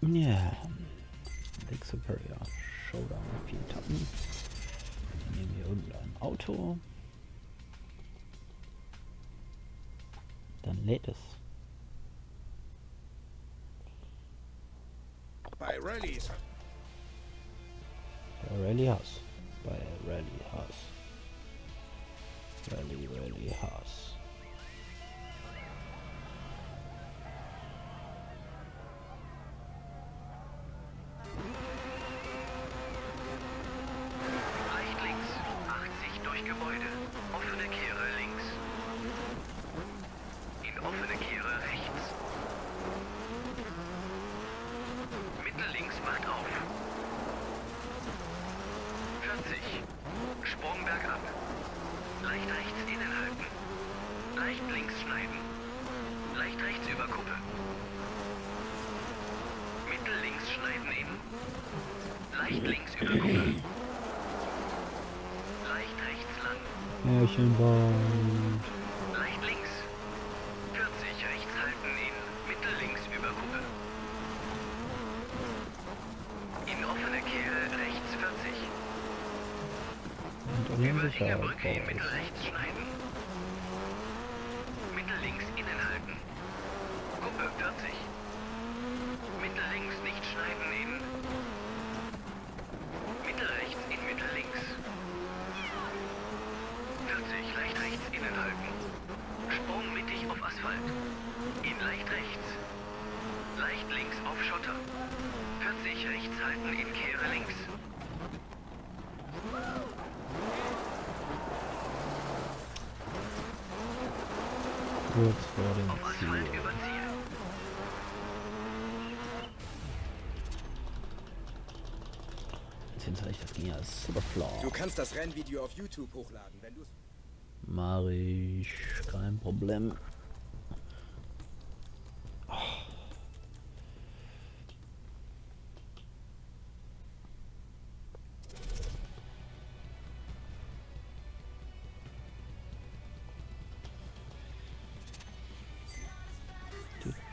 Yeah. Lake Superior. Showdown. Vier Etappen. Dann nehmen wir irgendein Auto. Dann lädt es. Bei Rallys. Bei Rally House. Bei Rally House. Rally, Rally House. Märchenband. Recht links. 40 rechts halten in Mitte links über Kuppe. In offene Kehle rechts 40. Und über Brücke in Mitte rechts kannst das Rennvideo auf YouTube hochladen, wenn du es. Mach ich, kein Problem. Oh.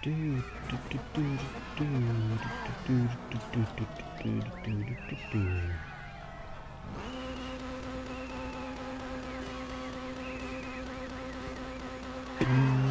Du, du, du, Good night.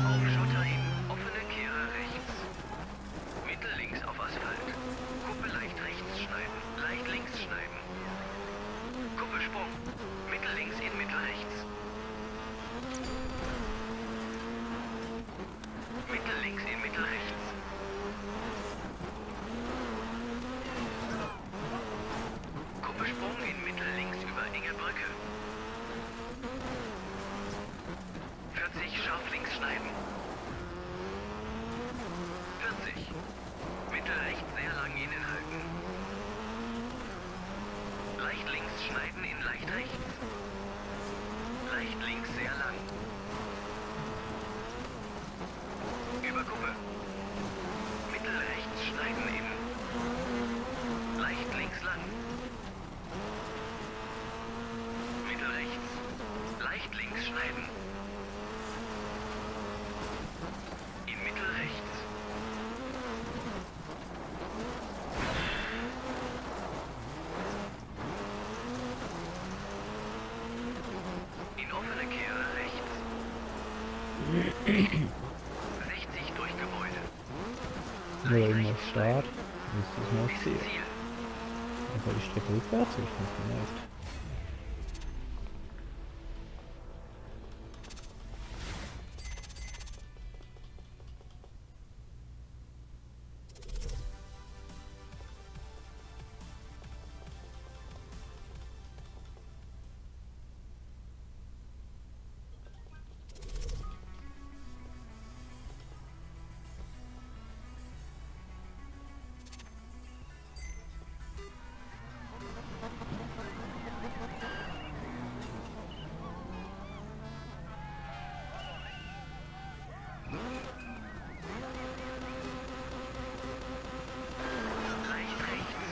Leicht rechts.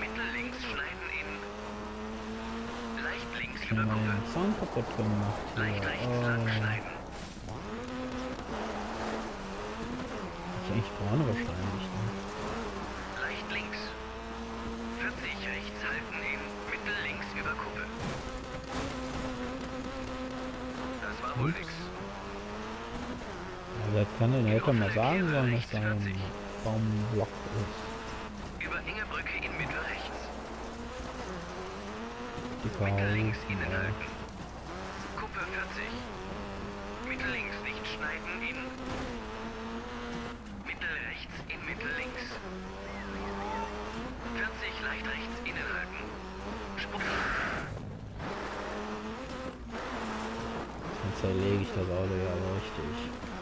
Mittel links schneiden in. Leicht links über Kuppe. Kaputt gemacht. Leicht rechts oh. lang ah. schneiden. Ich eigentlich vorne wahrscheinlich. Ne? kann den Eltern mal sagen sollen, dass da ein Baumblock ist. Über enge Brücke in Mitte rechts. Die Mitte links Innenalk. Kuppe 40. Mitte links nicht schneiden in. Mitte rechts in Mitte links. 40 leicht rechts Innenalken. Spuck. Dann zerlege ich das Auto ja richtig.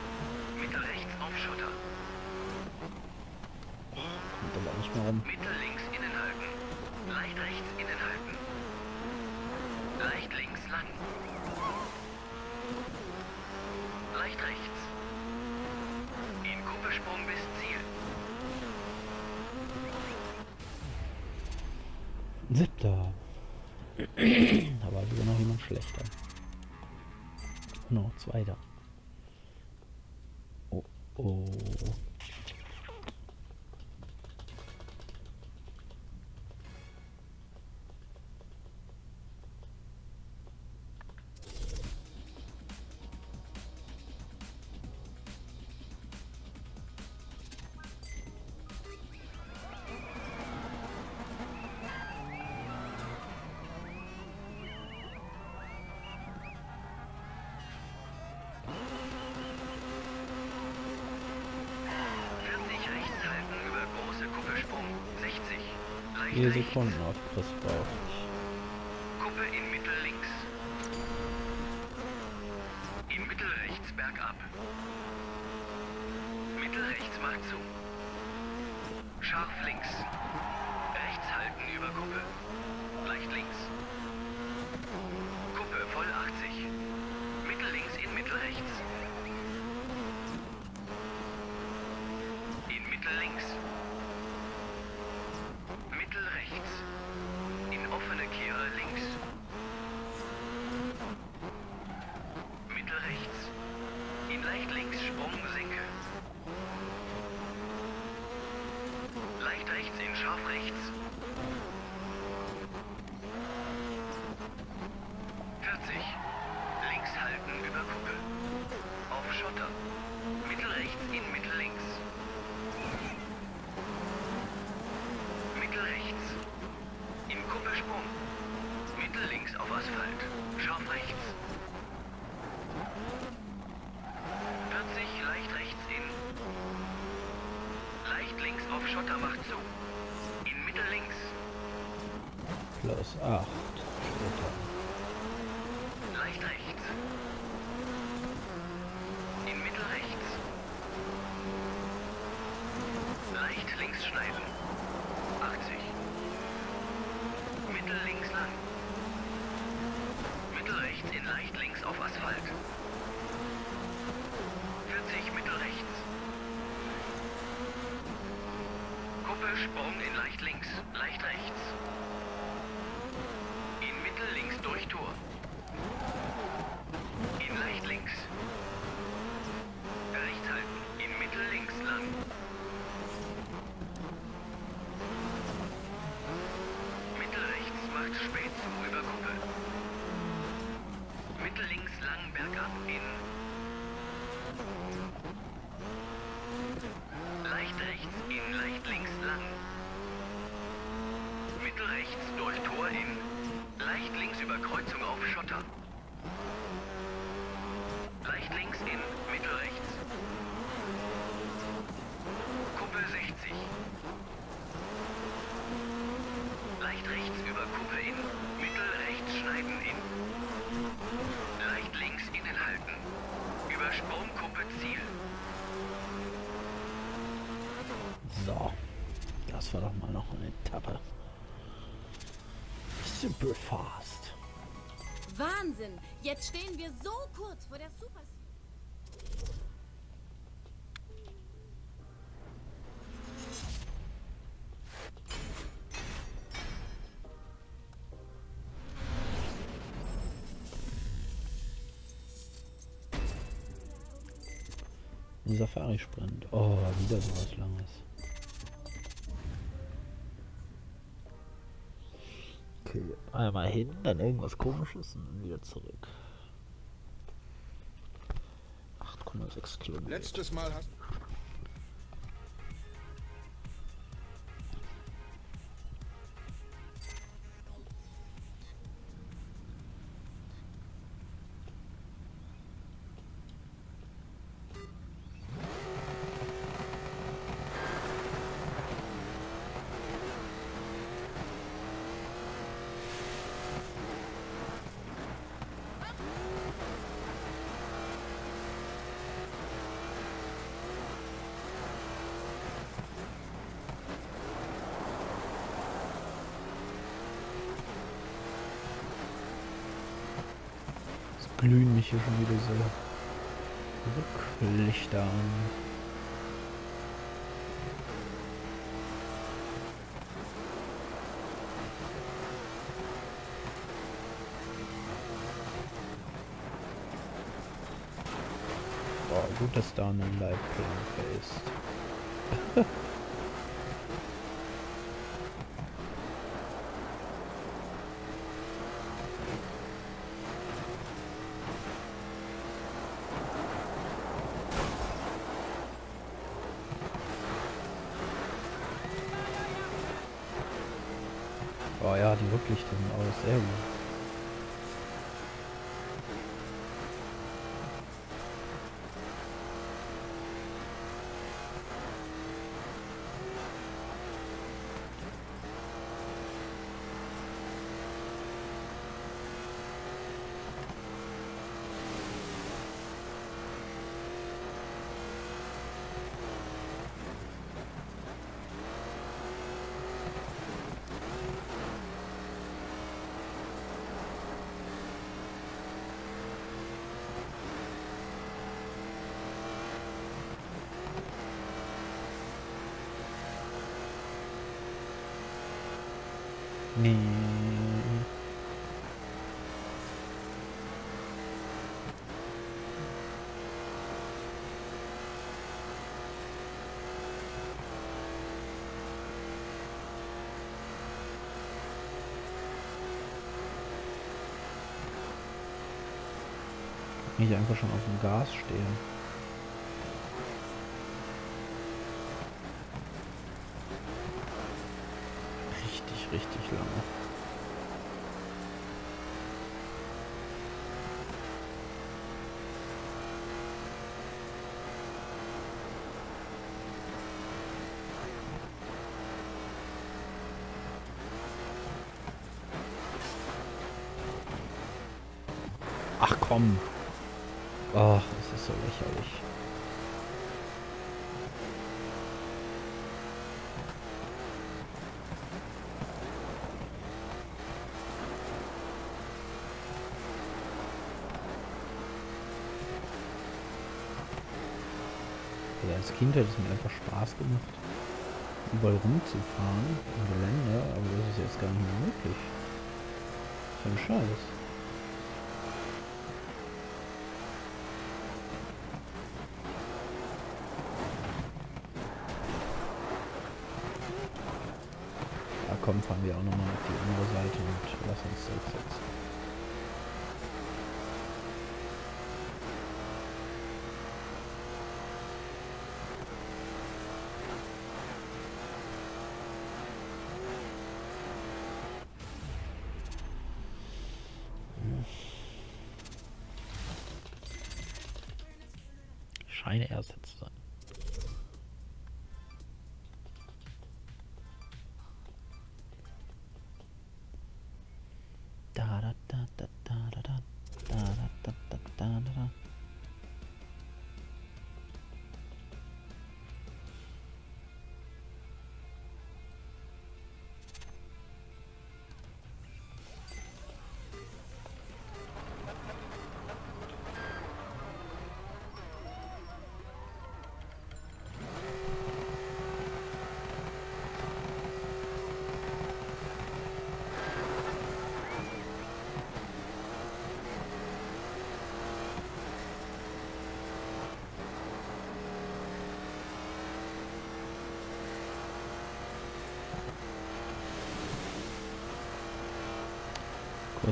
Siebter. da war wieder noch jemand schlechter. Noch zweiter. Oh, oh. one rod. So. Das war doch mal noch eine Etappe. Super fast. Wahnsinn! Jetzt stehen wir so kurz vor der Super... Safari-Sprint. Oh, wieder sowas Langes. Okay, einmal hin, dann irgendwas komisches und dann wieder zurück. 8,6 Kilometer. Letztes Mal hast glühen mich hier schon wieder so Rücklichter an. Boah, gut, dass da eine Leitplanke ist. Oh ja, die Rücklichter sind auch sehr gut. Nicht einfach schon auf dem Gas stehen. Richtig, richtig lange. Ach komm. Ach, das ist so lächerlich. Ja, als Kind hat es mir einfach Spaß gemacht, überall rumzufahren im Gelände, aber das ist jetzt gar nicht mehr möglich. So ein Scheiß. Ja komm, fahren wir auch nochmal auf die andere Seite und lass uns zurücksetzen.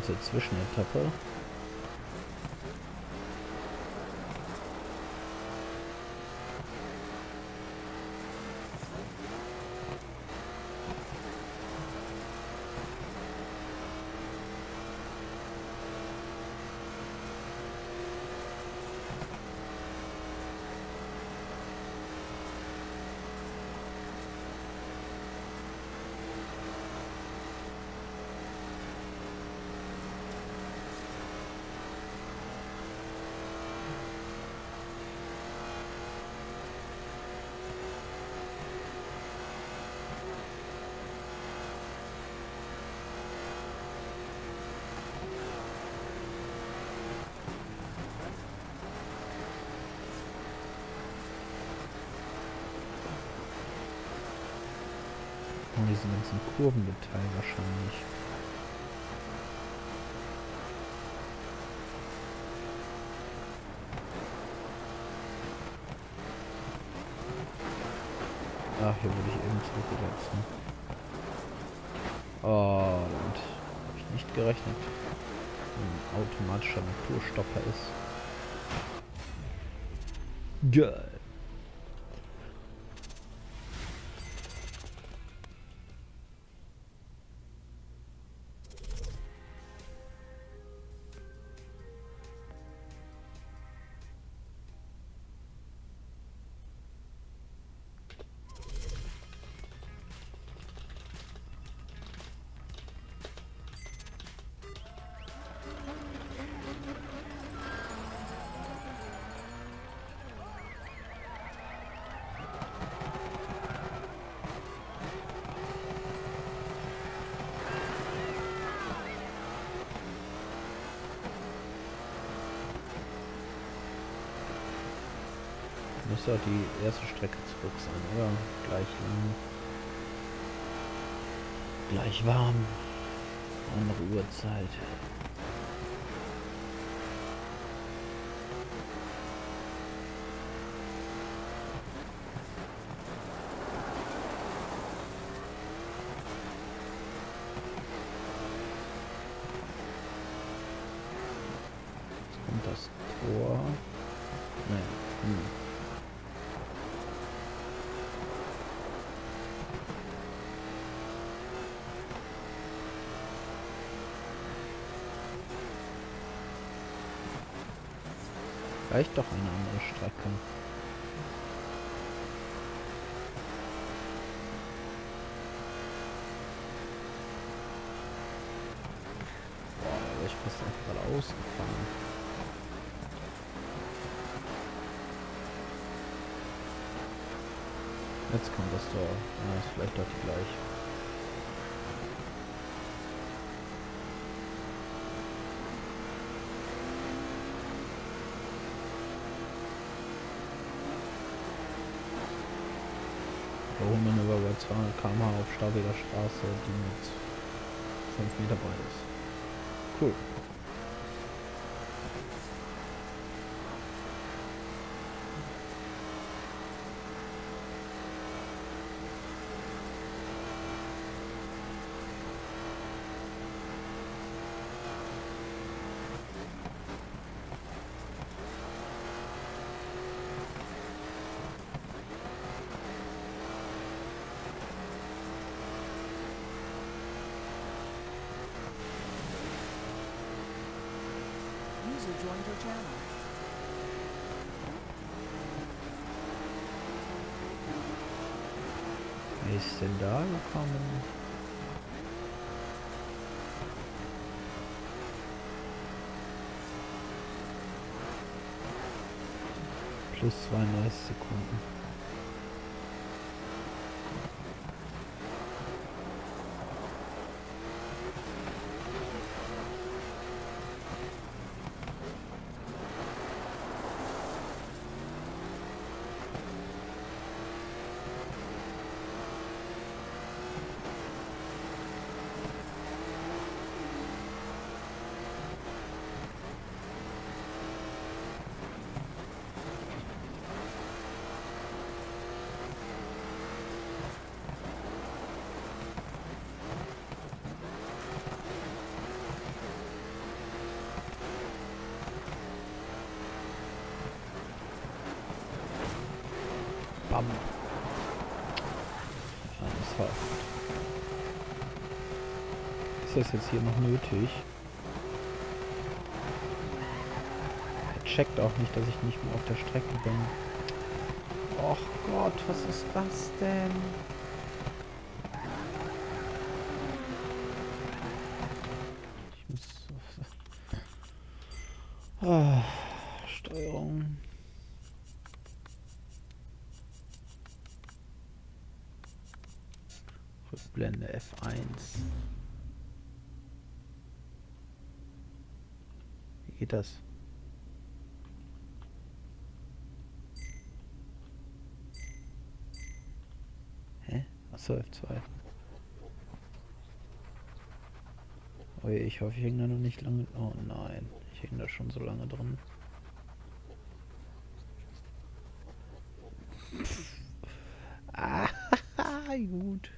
Kurze Zwischenetappe. Und diesen ganzen Kurvendetail wahrscheinlich. Ach, hier würde ich eben zurücksetzen. Oh, und habe ich nicht gerechnet. Ein automatischer Naturstopper ist. Geil. Müsste auch die erste Strecke zurück sein, oder? Gleich lang. Gleich warm. Andere Uhrzeit. Jetzt kommt das Tor. Naja, hm. Vielleicht doch eine andere Strecke. Boah, da wäre ich fast einfach gerade ausgefahren. Jetzt kommt das Tor. Ja, ist vielleicht doch die gleiche. Überholmanöver bei 200 km auf staubiger Straße, die mit 5 Meter breit ist. Cool. User joined your channel. Wer ist denn da gekommen? Plus 32 Sekunden. Nötig? Er checkt auch nicht, dass ich nicht mehr auf der Strecke bin. Och Gott, was ist das denn? Ich muss... Ah, geht das? Hä? Achso, F2. Oh ich hoffe, ich hänge da noch nicht lange... Oh nein, ich hänge da schon so lange drin. Ah, gut.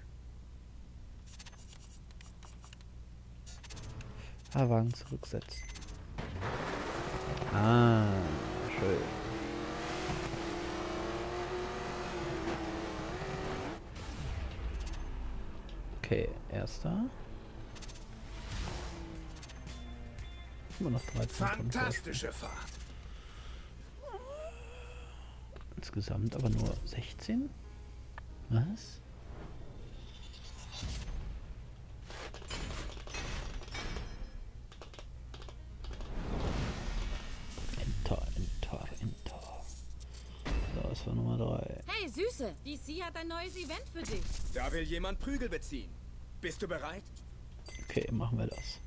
Ah, Wagen zurücksetzen. Ah, schön. Okay, erster. Immer noch 13 Punkte. Fantastische Fahrt. Insgesamt aber nur 16? Was? DC hat ein neues Event für dich. Da will jemand Prügel beziehen. Bist du bereit? Okay, machen wir das.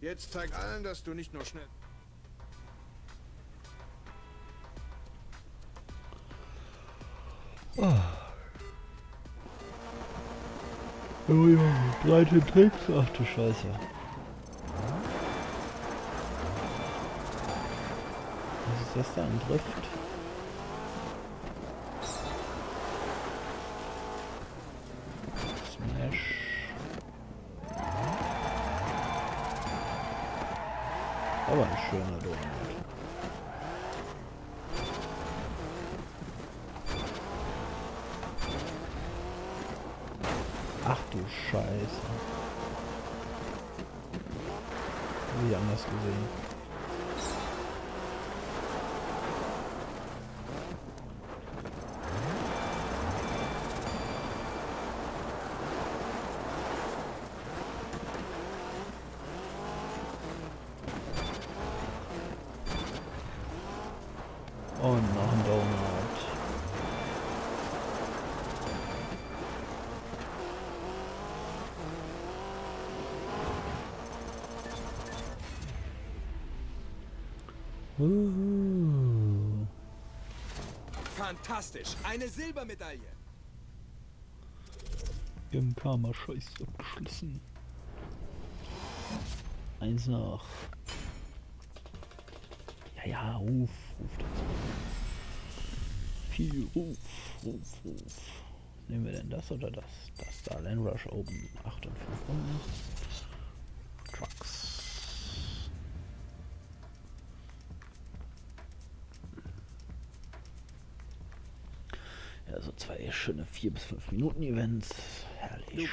Jetzt zeig allen, dass du nicht nur schnell... Oh ja, breite Tricks. Ach du Scheiße. Was ist das da? Ein Drift? Fantastisch. Eine Silbermedaille. Wir haben Karma Scheiß abgeschlossen. Eins nach. Ja, ja, ruf, ruf. Viel ruf, ruf, ruf. Nehmen wir denn das oder das? Das da, Rush Open 8 und 5 schöne 4 bis 5 Minuten Events. Herrlich.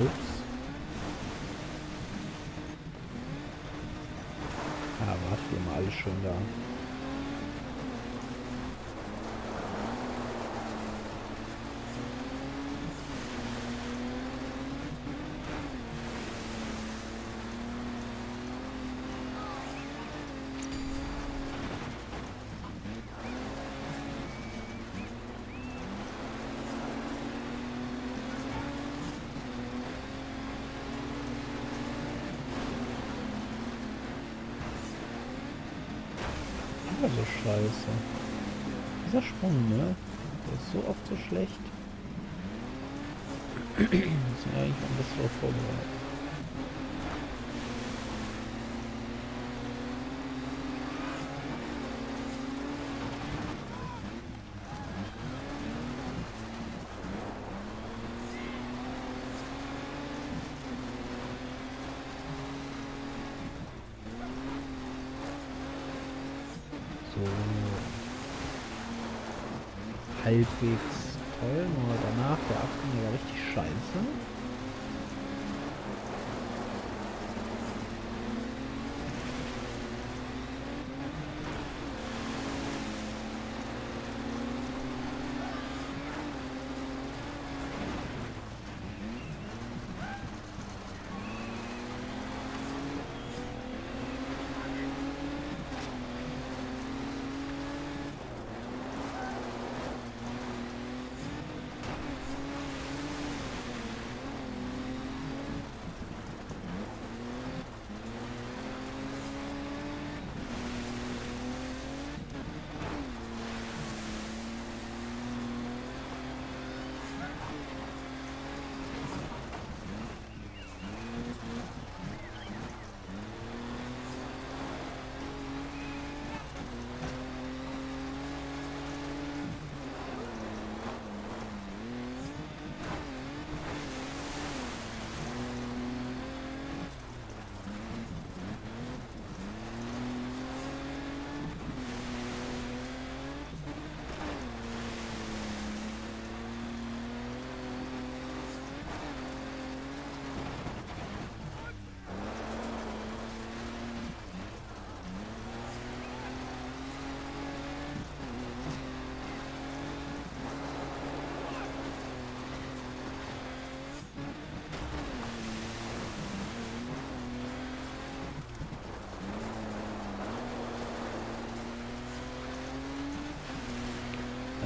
Ups. Ah, warte, wir haben alles schon da. so scheiße. Dieser Sprung, ne? Der ist so oft so schlecht. Müssen eigentlich am besten darauf So. Halbwegs toll, nur danach der Abgang war richtig scheiße.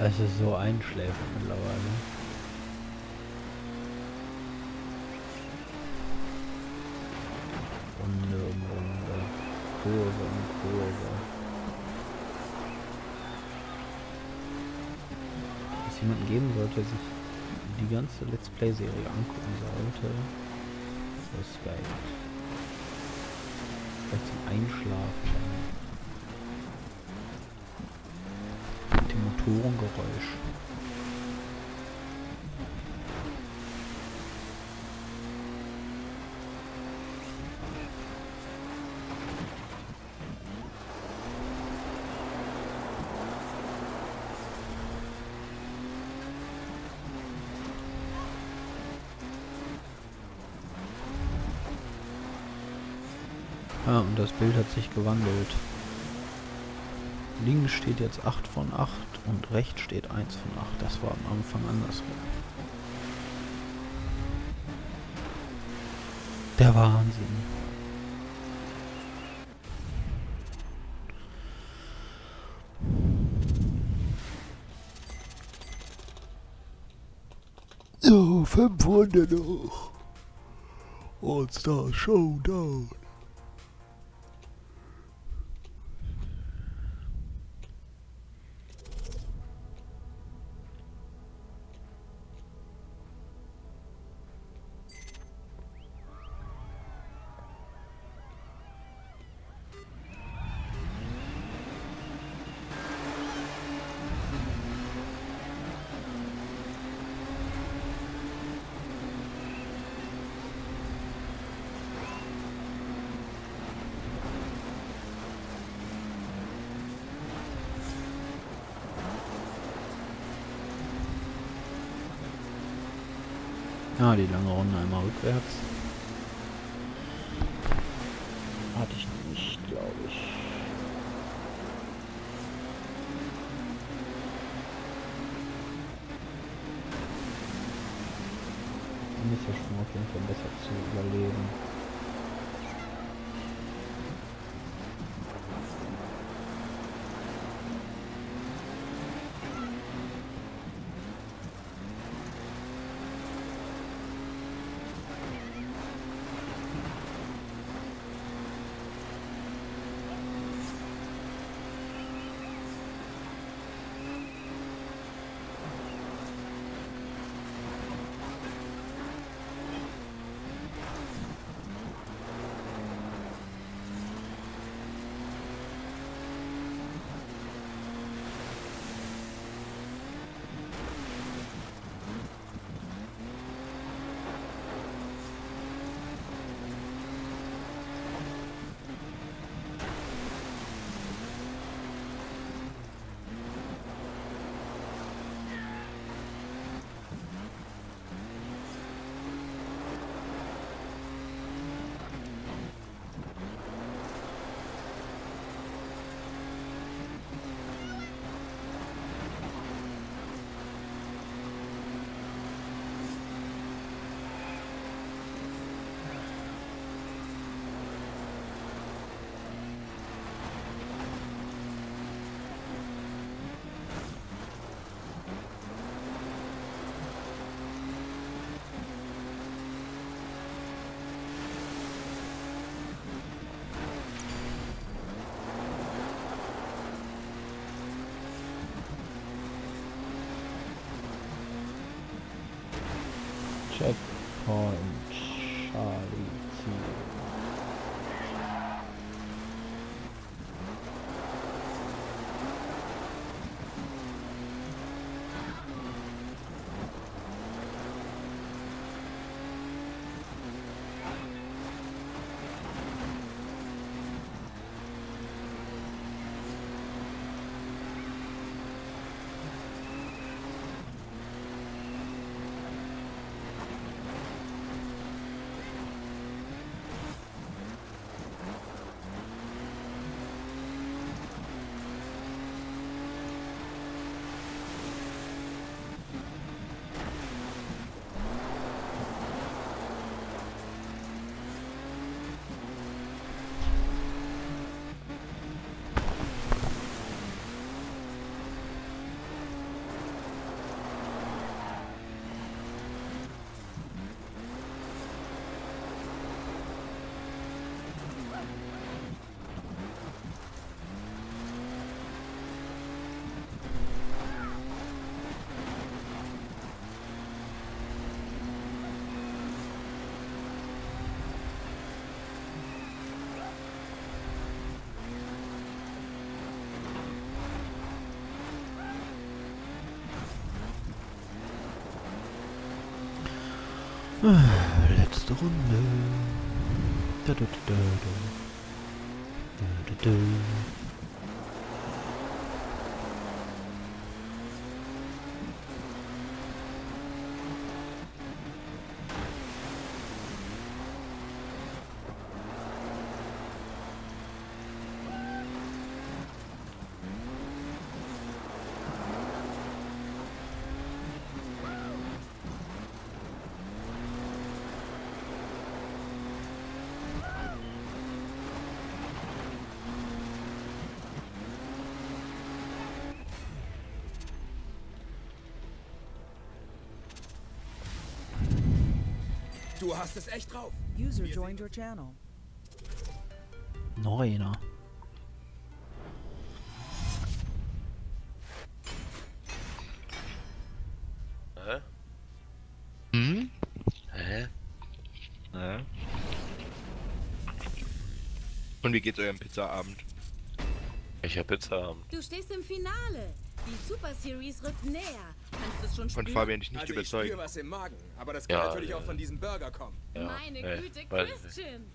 Es ist so einschläfend mittlerweile. Runde um Runde. Kurve um Kurve. Es jemanden geben sollte, der sich die ganze Let's Play-Serie angucken sollte, Respekt. Vielleicht zum Einschlafen. Motorengeräusch. Ah, und das Bild hat sich gewandelt. Links steht jetzt 8 von 8 und rechts steht 1 von 8. Das war am Anfang andersrum. Der Wahnsinn. So, 5 Runde noch. All-Star Showdown. Ah, die lange Runde einmal rückwärts. Letzte Runde. Da, da, da, Du hast es echt drauf. User joined your channel. Neuner. Hä? Hm? Hä? Ja. Und wie geht's eurem Pizzaabend? Ich hab Pizzaabend. Du stehst im Finale. Die Super Series rückt näher. Von? Fabian dich nicht Also ich überzeugen. spüre was im Magen, aber das kann Ja, natürlich ja. auch von diesem Burger kommen. Ja, Meine Güte, ich. Christian.